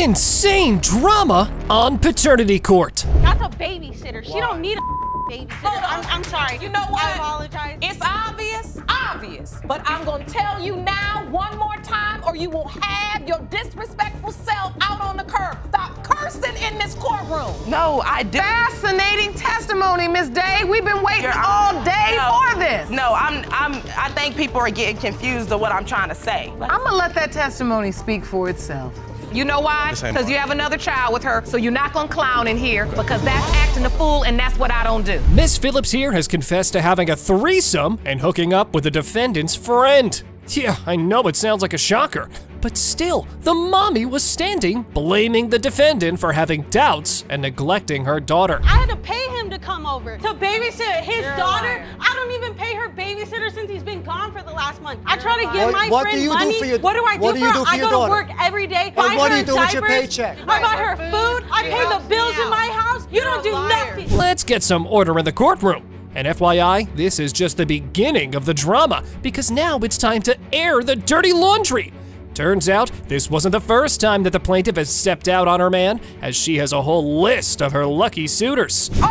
Insane drama on paternity court. That's a babysitter. She don't need a babysitter. Hold on. I'm, I'm sorry. You know what? I apologize. It's obvious, obvious. But I'm gonna tell you now one more time, or you will have your disrespectful self out on the curb. Stop cursing in this courtroom. No, I did. Fascinating testimony, Miss Day. We've been waiting Your all day No. for this. No, I'm, I'm, I think people are getting confused of what I'm trying to say. I'm gonna let that testimony speak for itself. You know why? Because you have another child with her, so you're not gonna clown in here because that's acting a fool, and that's what I don't do. Miss Phillips here has confessed to having a threesome and hooking up with the defendant's friend. Yeah, I know it sounds like a shocker, but still, the mommy was standing blaming the defendant for having doubts and neglecting her daughter. I had to pay him to come over to babysit his You're daughter. I don't even pay her babysitter since he's been gone for the last month. I try to give liar. my What- what friend do you do money. your- what do I do what do for you her? do for I your go daughter? to work every day. And buy what do her you do with your diapers, paycheck? I buy her food. I pay the bills in my house. You You're don't do nothing. Let's get some order in the courtroom. And FYI, this is just the beginning of the drama because now it's time to air the dirty laundry. Turns out, this wasn't the first time that the plaintiff has stepped out on her man, as she has a whole list of her lucky suitors. All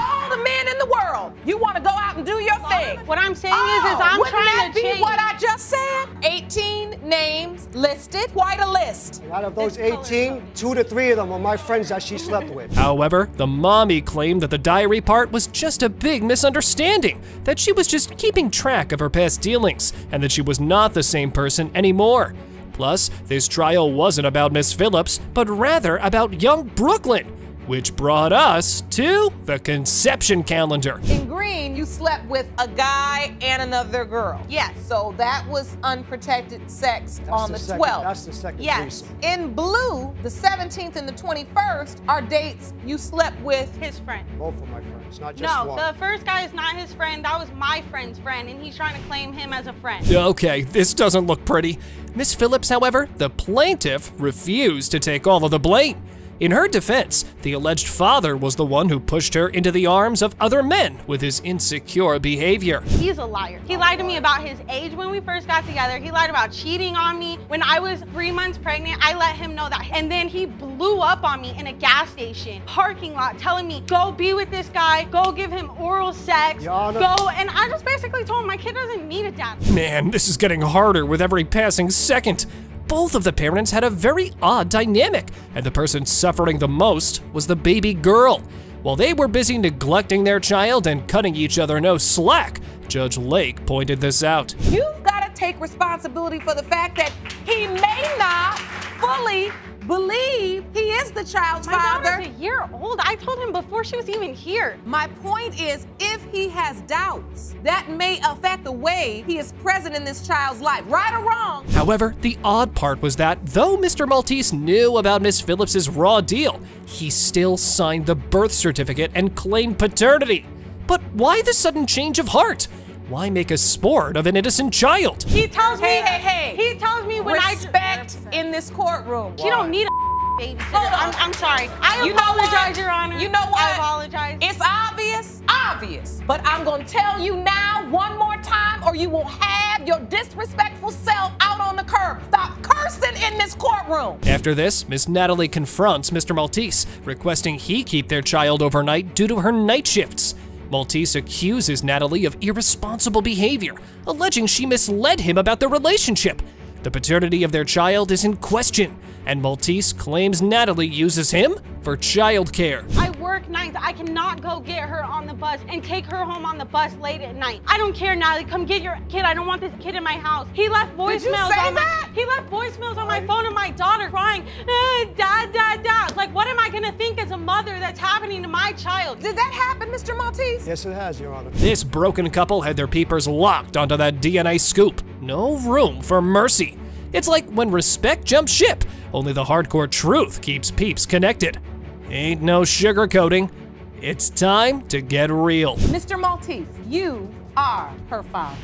you want to go out and do your thing. What I'm saying Oh, is, is I'm oh, wouldn't trying that to be change. what I just said? 18 names listed, quite a list. Out of those 18, two to three of them are my friends that she slept with. However, the mommy claimed that the diary part was just a big misunderstanding, that she was just keeping track of her past dealings, and that she was not the same person anymore. Plus, this trial wasn't about Miss Phillips, but rather about young Brooklyn, which brought us to the conception calendar. In green, you slept with a guy and another girl. Yes. So that was unprotected sex That's on the the, second- 12th. That's the second Yes. threesome. In blue, the 17th and the 21st are dates you slept with. his friend. Both of my friends, not just No, one. the first guy is not his friend. That was my friend's friend, and he's trying to claim him as a friend. Okay, this doesn't look pretty. Miss Phillips, however, the plaintiff, refused to take all of the blame. In her defense, the alleged father was the one who pushed her into the arms of other men with his insecure behavior. He's a liar. He lied to me about his age when we first got together. He lied about cheating on me. When I was three months pregnant, I let him know that. And then he blew up on me in a gas station, parking lot, telling me, go be with this guy, go give him oral sex, Your go. And I just basically told him my kid doesn't need a dad. Man, this is getting harder with every passing second. Both of the parents had a very odd dynamic, and the person suffering the most was the baby girl. While they were busy neglecting their child and cutting each other no slack, Judge Lake pointed this out. You've got to take responsibility for the fact that he may not fully believe he is the child's My father. daughter's a year old. I told him before she was even here. My point is, if he has doubts, that may affect the way he is present in this child's life, right or wrong. However, the odd part was that though Mr. Maltese knew about Miss Phillips's raw deal, he still signed the birth certificate and claimed paternity. But why the sudden change of heart? Why make a sport of an innocent child? He tells Hey, me. hey, hey. He tells this courtroom. She don't need a babysitter. Hold on. I'm, I'm sorry. I You know apologize, what? Your Honor. You know what? I apologize. It's obvious, obvious. But I'm gonna tell you now one more time, or you will have your disrespectful self out on the curb. Stop cursing in this courtroom. After this, Miss Natalie confronts Mr. Maltese, requesting he keep their child overnight due to her night shifts. Maltese accuses Natalie of irresponsible behavior, alleging she misled him about their relationship. The paternity of their child is in question, and Maltese claims Natalie uses him for childcare. I work nights. I cannot go get her on the bus and take her home on the bus late at night. I don't care, Natalie. Come get your kid. I don't want this kid in my house. He left voicemails Did you say on my that? he left voicemails on my phone of my daughter crying, eh, dad, dad, dad. Like, what am I gonna think as a mother that's happening to my child? Did that happen, Mr. Maltese? Yes, it has, Your Honor. This broken couple had their peepers locked onto that DNA scoop. No room for mercy. It's like when respect jumps ship, only the hardcore truth keeps peeps connected. Ain't no sugarcoating. It's time to get real. Mr. Maltese, you are her father.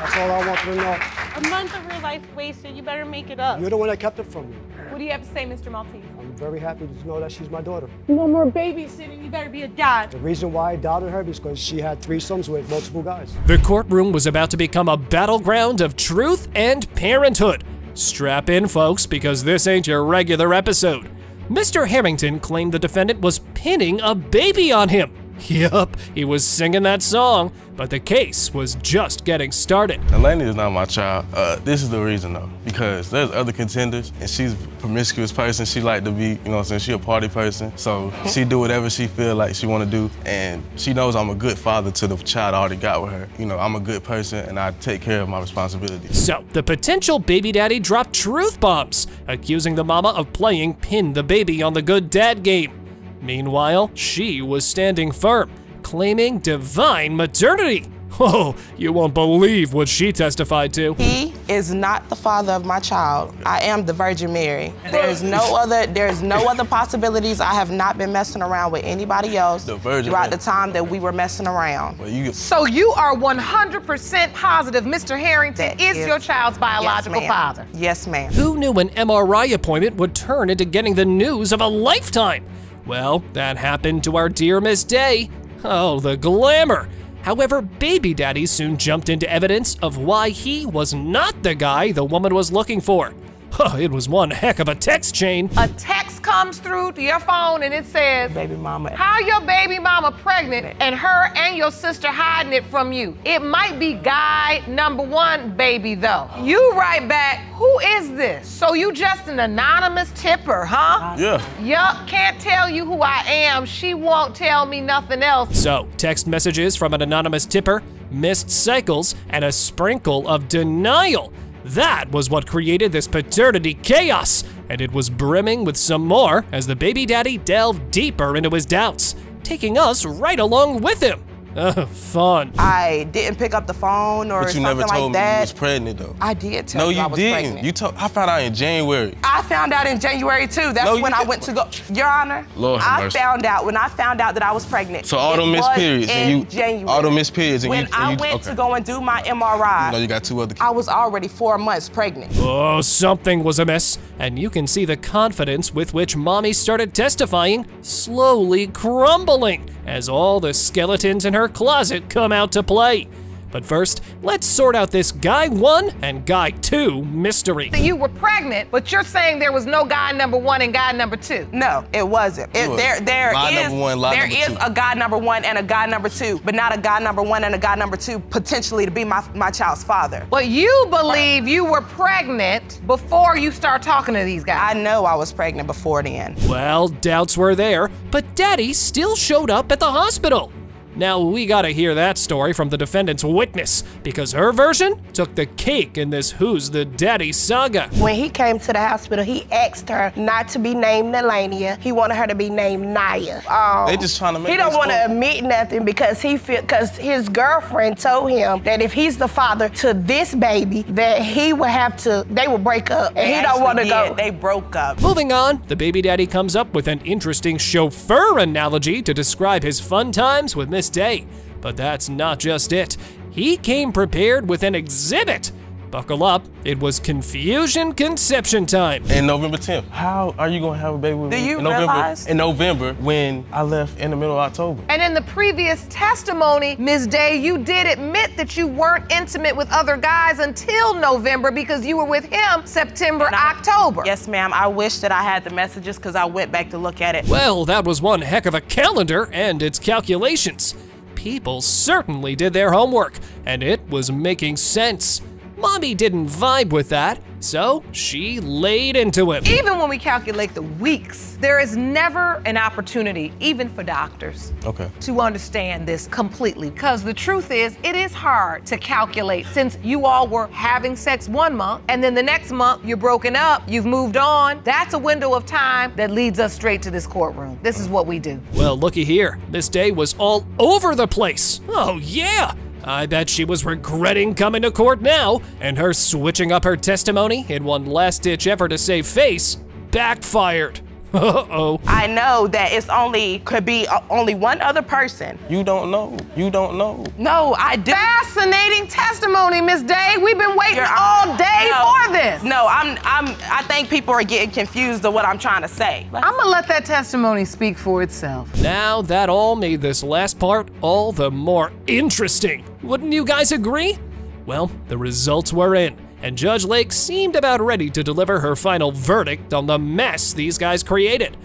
That's all I wanted to know. A month of her life wasted. You better make it up. You're the one that kept it from me. What do you have to say, Mr. Maltese? I'm very happy to know that she's my daughter. No more babysitting. You better be a dad. The reason why I doubted her is because she had threesomes with multiple guys. The courtroom was about to become a battleground of truth and parenthood. Strap in, folks, because this ain't your regular episode. Mr. Harrington claimed the defendant was pinning a baby on him. Yup, he was singing that song, but the case was just getting started. Eleni is not my child. Uh, this is the reason though, because there's other contenders, and she's a promiscuous person. She like to be, you know what I'm saying, she a party person. So she do whatever she feel like she wanna do, and she knows I'm a good father to the child I already got with her. You know, I'm a good person, and I take care of my responsibilities. So, the potential baby daddy dropped truth bombs, accusing the mama of playing pin the baby on the good dad game. Meanwhile, she was standing firm, claiming divine maternity. Oh, you won't believe what she testified to. He is not the father of my child. I am the Virgin Mary. There is no other. There is no other possibilities. I have not been messing around with anybody else The Virgin throughout Mary. the time that we were messing around. Well, you So you are 100% positive Mr. Harrington That is, is- your child's biological yes, father. Yes, ma'am. Who knew an MRI appointment would turn into getting the news of a lifetime? Well, that happened to our dear Miss Day. Oh, the glamour. However, Baby Daddy soon jumped into evidence of why he was not the guy the woman was looking for. Huh, it was one heck of a text chain. A text comes through to your phone and it says, Baby mama. How your baby mama pregnant and her and your sister hiding it from you? It might be guy number one baby though. You write back, who is this? So you just an anonymous tipper, huh? Yeah. Yup, can't tell you who I am. She won't tell me nothing else. So, text messages from an anonymous tipper, missed cycles, and a sprinkle of denial. That was what created this paternity chaos, and it was brimming with some more as the baby daddy delved deeper into his doubts, taking us right along with him. Uh, fun. I didn't pick up the phone or something like that. But you something never like told me that. you was pregnant though. I did tell no, you, you I was didn't. pregnant. You told. I found out in January. I found out in January too. That's No, when I didn't. went to go. Your Honor, Lord I mercy. found out when I found out that I was pregnant. So all it them missed was periods and you- January. all them missed periods and when you- and I you- went okay. to go and do my MRI, You know you got two other kids. I was already four months pregnant. Oh, something was amiss, and you can see the confidence with which Mommy started testifying slowly crumbling as all the skeletons in her closet come out to play. But first, let's sort out this Guy 1 and Guy 2 mystery. that you were pregnant, but you're saying there was no guy number one and guy number two. No, it wasn't. It, was. there, there Lie is- one, lie there number is two. a guy number one and a guy number two, but not a guy number one and a guy number two potentially to be my, my child's father. But you believe you were pregnant before you start talking to these guys. I know I was pregnant before then. Well, doubts were there, but Daddy still showed up at the hospital. Now, we gotta hear that story from the defendant's witness, because her version took the cake in this Who's the Daddy saga. When he came to the hospital, he asked her not to be named Nelania. He wanted her to be named Naya. Um, They just trying to make He don't want to admit nothing because he feel because his girlfriend told him that if he's the father to this baby, that he would have to. They would break up, and They he don't want to go. They broke up. Moving on, the baby daddy comes up with an interesting chauffeur analogy to describe his fun times with Miss Day. But that's not just it. He came prepared with an exhibit. Buckle up, it was confusion conception time. in November 10th. How are you gonna have a baby with Do me you in November? realize- In November, when I left in the middle of October. and in the previous testimony, Ms. Day, you did admit that you weren't intimate with other guys until November because you were with him September, October. Yes, ma'am. I wish that I had the messages because I went back to look at it. Well, that was one heck of a calendar and its calculations. People certainly did their homework, and it was making sense. Mommy didn't vibe with that, so she laid into him. Even when we calculate the weeks, there is never an opportunity, even for doctors, Okay. to understand this completely. Because the truth is, it is hard to calculate since you all were having sex one month and then the next month you're broken up, you've moved on. That's a window of time that leads us straight to this courtroom. This is what we do. Well, looky here. This day was all over the place. Oh, yeah. I bet she was regretting coming to court now, and her switching up her testimony in one last ditch effort to save face backfired. Uh oh. I know that it's only could be uh, only one other person. You don't know. You don't know. No, I do. Fascinating testimony, Miss Day. We've been waiting Your all day No. for this. No, I'm I'm I think people are getting confused of what I'm trying to say. I'm gonna let that testimony speak for itself. Now that all made this last part all the more interesting. Wouldn't you guys agree? Well, the results were in, and Judge Lake seemed about ready to deliver her final verdict on the mess these guys created.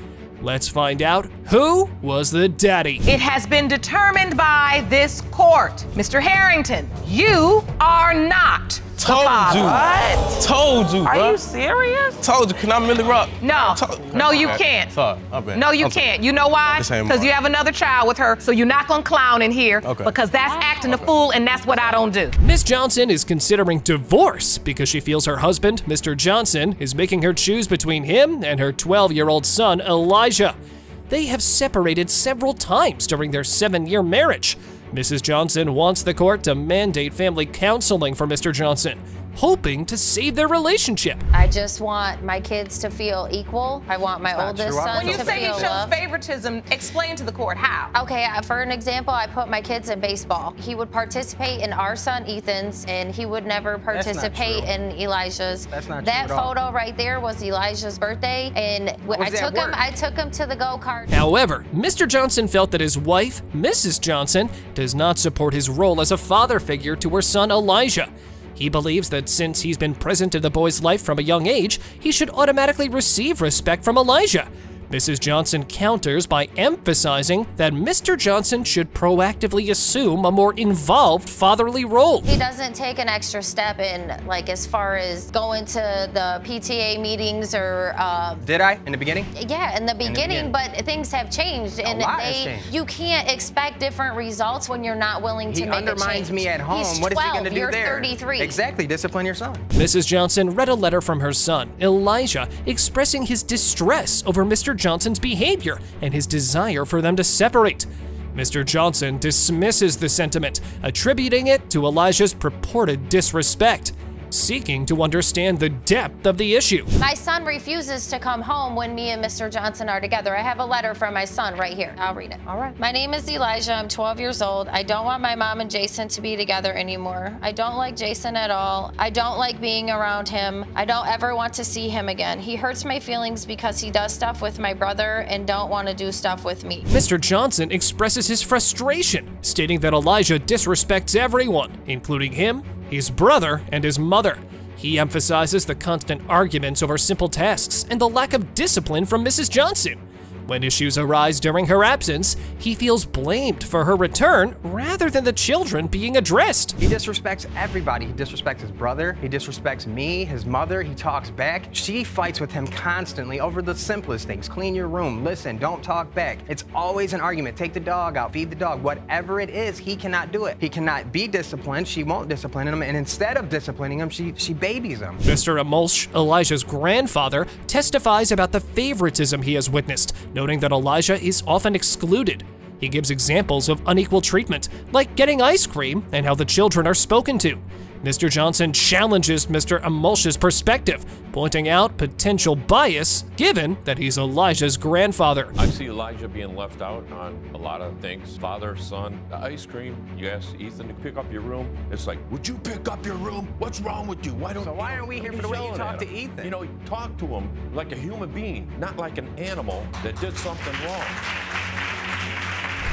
Let's find out who was the daddy. It has been determined by this court. Mr. Harrington, you are not Told father. you. What? Told you, Are bro. you serious? Told you. Can I Milly Rock? No, Told- no, you can't. Sorry, my bad. No, you I'm can't. You know why? Because you have another child with her, so you're not gonna clown in here. Okay. Because that's acting a fool, and that's what I don't do. Miss Johnson is considering divorce because she feels her husband, Mr. Johnson, is making her choose between him and her 12 year old son, Elijah. They have separated several times during their seven year marriage. Mrs. Johnson wants the court to mandate family counseling for Mr. Johnson, hoping to save their relationship. I just want my kids to feel equal. I want my oldest son to feel equal. When you say he shows loved. favoritism, explain to the court how. Okay, uh, for an example, I put my kids in baseball. He would participate in our son Ethan's, and he would never participate in Elijah's. That's not that true at all. photo right there was Elijah's birthday, and I took him. I took him to the go kart. However, Mr. Johnson felt that his wife, Mrs. Johnson, does not support his role as a father figure to her son Elijah. He believes that since he's been present in the boy's life from a young age, he should automatically receive respect from Elijah. Mrs. Johnson counters by emphasizing that Mr. Johnson should proactively assume a more involved fatherly role. He doesn't take an extra step in, like as far as going to the PTA meetings or. Uh, Did I in the beginning? Yeah, in the beginning, beginning. but things have changed, and lot has they changed. you can't expect different results when you're not willing to He make undermines a change. me at home. He's what is 12, he going to do you're there? 33. Exactly. Discipline your son. Mrs. Johnson read a letter from her son, Elijah, expressing his distress over Mr. Johnson's behavior and his desire for them to separate. Mr. Johnson dismisses the sentiment, attributing it to Elijah's purported disrespect, seeking to understand the depth of the issue. My son refuses to come home when me and Mr. Johnson are together. I have a letter from my son right here. I'll read it. All right. My name is Elijah. I'm 12 years old. I don't want my mom and Jason to be together anymore. I don't like Jason at all. I don't like being around him. I don't ever want to see him again. He hurts my feelings because he does stuff with my brother and don't want to do stuff with me. Mr. Johnson expresses his frustration, stating that Elijah disrespects everyone, including him, his brother, and his mother. He emphasizes the constant arguments over simple tasks and the lack of discipline from Mrs. Johnson. When issues arise during her absence, he feels blamed for her return rather than the children being addressed. He disrespects everybody. He disrespects his brother. He disrespects me, his mother. He talks back. She fights with him constantly over the simplest things. Clean your room. Listen, don't talk back. It's always an argument. Take the dog out, feed the dog. Whatever it is, he cannot do it. He cannot be disciplined. She won't discipline him. And instead of disciplining him, she, she babies him. Mr. Emulch, Elijah's grandfather, testifies about the favoritism he has witnessed, noting that Elijah is often excluded. He gives examples of unequal treatment, like getting ice cream and how the children are spoken to. Mr. Johnson challenges Mr. Emulch's perspective, pointing out potential bias given that he's Elijah's grandfather. I see Elijah being left out on a lot of things. Father, son, ice cream. You ask Ethan to pick up your room. It's like, would you pick up your room? What's wrong with you? Why don't? So why aren't we here for the way you talk to. Ethan? You know, talk to him like a human being, not like an animal that did something wrong.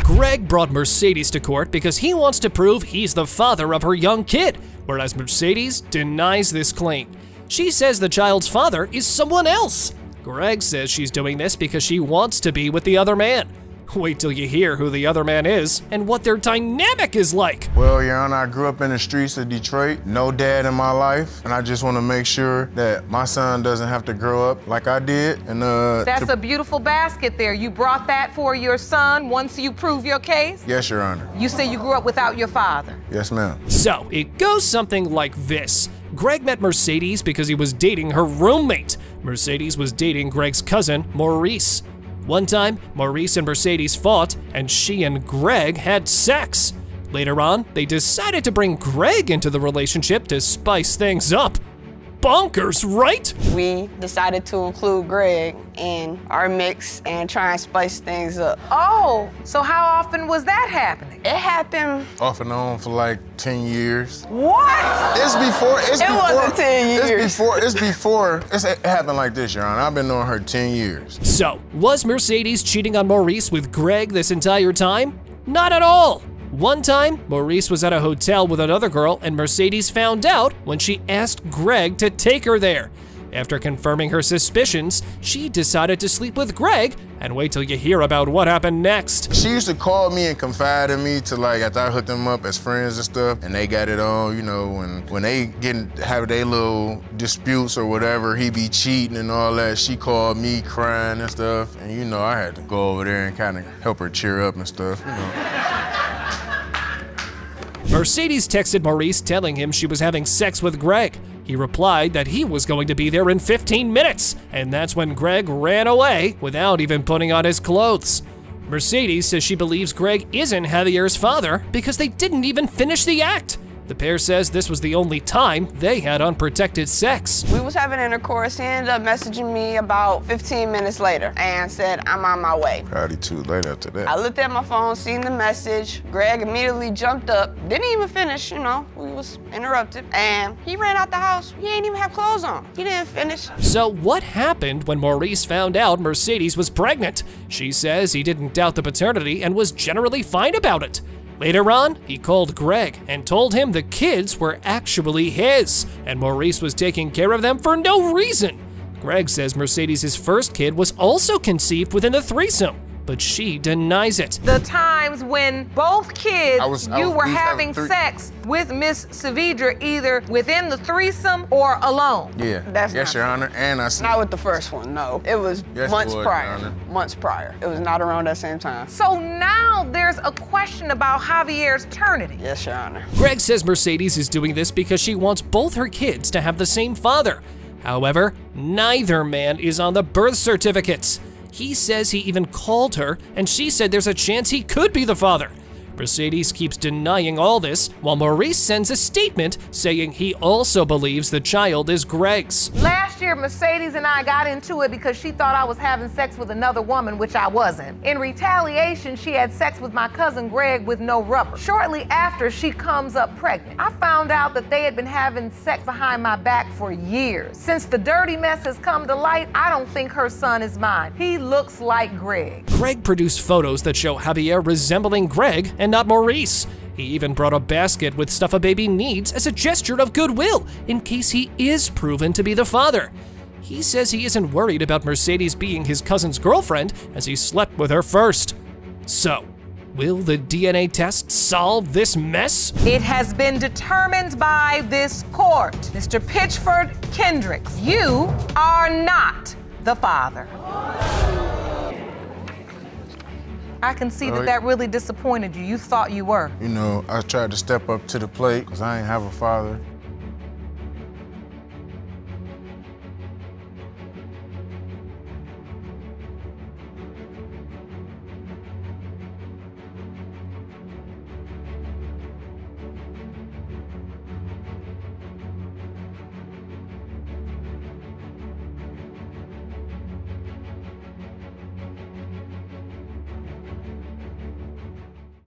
Greg brought Mercedes to court because he wants to prove he's the father of her young kid, whereas Mercedes denies this claim. She says the child's father is someone else. Greg says she's doing this because she wants to be with the other man. Wait till you hear who the other man is and what their dynamic is like. Well, Your Honor, I grew up in the streets of Detroit, no dad in my life, and I just want to make sure that my son doesn't have to grow up like I did. And uh, That's to- a beautiful basket there. You brought that for your son once you prove your case? yes, Your Honor. You say you grew up without your father. Yes, ma'am. So it goes something like this Greg met Mercedes because he was dating her roommate. Mercedes was dating Greg's cousin, Maurice. One time, Maurice and Mercedes fought, and she and Greg had sex. Later on, they decided to bring Greg into the relationship to spice things up. Bonkers, right? We decided to include Greg in our mix and try and spice things up. Oh, so how often was that happening? It happened. Off and on for like 10 years. What? It's before. It's It before. wasn't 10 years. It's before. It's before. It's, it happened like this, Your Honor. I've been knowing her 10 years. So, was Mercedes cheating on Maurice with Greg this entire time? Not at all. One time, Maurice was at a hotel with another girl, and Mercedes found out when she asked Greg to take her there. After confirming her suspicions, she decided to sleep with Greg and wait till you hear about what happened next. She used to call me and confide in me to like after I hooked them up as friends and stuff, and they got it on, you know, and when they getting have their little disputes or whatever, he be cheating and all that. She called me crying and stuff, and you know I had to go over there and kind of help her cheer up and stuff, you know. Mercedes texted Maurice telling him she was having sex with Greg. He replied that he was going to be there in 15 minutes, and that's when Greg ran away without even putting on his clothes. Mercedes says she believes Greg isn't Javier's father because they didn't even finish the act. The pair says this was the only time they had unprotected sex. We was having intercourse. He ended up messaging me about 15 minutes later and said, I'm on my way. Probably too late after that. I looked at my phone, seen the message. Greg immediately jumped up. Didn't even finish, you know, we was interrupted. And he ran out the house. He ain't even have clothes on. He didn't finish. So, what happened when Maurice found out Mercedes was pregnant? She says he didn't doubt the paternity and was generally fine about it. Later on, he called Greg and told him the kids were actually his, and Maurice was taking care of them for no reason. Greg says Mercedes' first kid was also conceived within the threesome, but she denies it. The times when both kids, was- you was- were having having three- sex with Miss Saavedra either within the threesome or alone. Yeah. That's yes, Your Honor. And I see. Not with the first one, no. It was Yes, it months was, Your prior. Honor. Months prior. It was not around that same time. So now there's a question about Javier's paternity. Yes, Your Honor. Greg says Mercedes is doing this because she wants both her kids to have the same father. However, neither man is on the birth certificates. He says he even called her, and she said there's a chance he could be the father. Mercedes keeps denying all this, while Maurice sends a statement saying he also believes the child is Greg's. Last year, Mercedes and I got into it because she thought I was having sex with another woman, which I wasn't. In retaliation, she had sex with my cousin Greg with no rubber. Shortly after, she comes up pregnant. I found out that they had been having sex behind my back for years. Since the dirty mess has come to light, I don't think her son is mine. He looks like Greg. Greg produced photos that show Javier resembling Greg and not Maurice. He even brought a basket with stuff a baby needs as a gesture of goodwill in case he is proven to be the father. He says he isn't worried about Mercedes being his cousin's girlfriend as he slept with her first. So, will the DNA test solve this mess? It has been determined by this court. Mr. Pitchford Kendricks, you are not the father. I can see that that really disappointed you. You thought you were. You know, I tried to step up to the plate because I ain't have a father.